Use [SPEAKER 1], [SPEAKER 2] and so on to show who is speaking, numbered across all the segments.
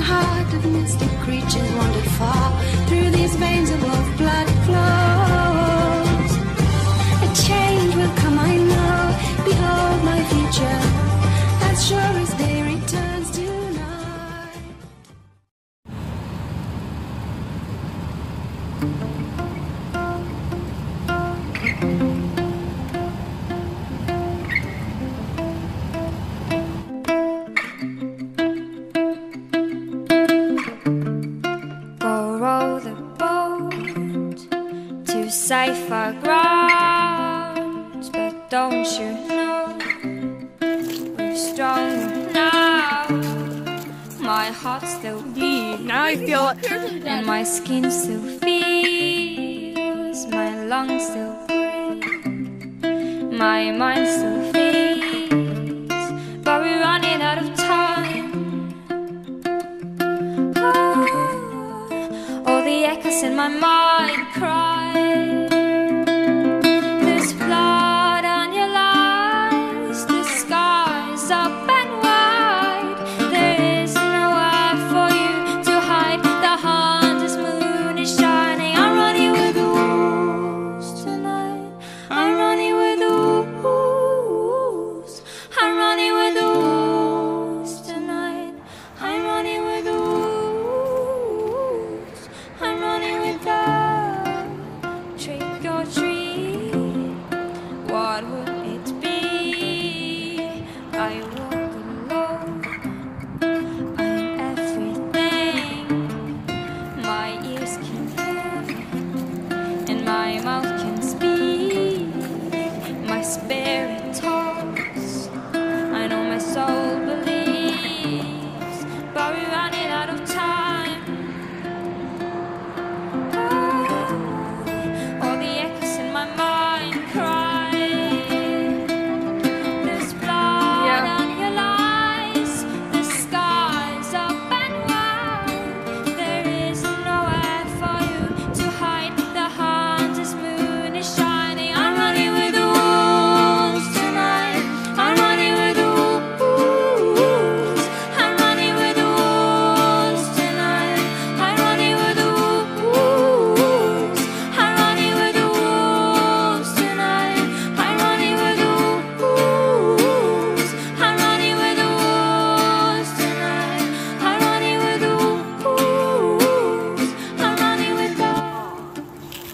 [SPEAKER 1] heart of mystic creatures wandered far. Through these veins of blood flows. A change will come, I know. Behold my future. As sure as day returns tonight.
[SPEAKER 2] Safer grounds, but don't you know we're stronger now? My heart still beats,
[SPEAKER 3] Now I feel it.
[SPEAKER 2] and my skin still feels, my lungs still breathe, my mind still feels, but we're running out of time. Oh, all the echoes in my mind cry.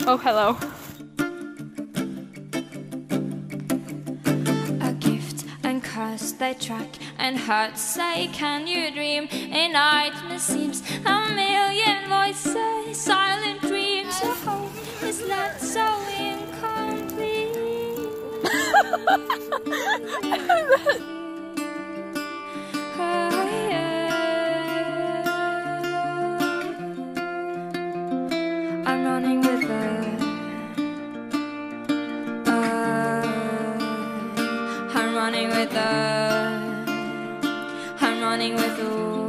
[SPEAKER 3] Oh, hello.
[SPEAKER 2] A gift and curse they track and hurt. Say can you dream? A nightmare seems a million voices silent dreams a hope. Is not so incomplete running with the I'm running with the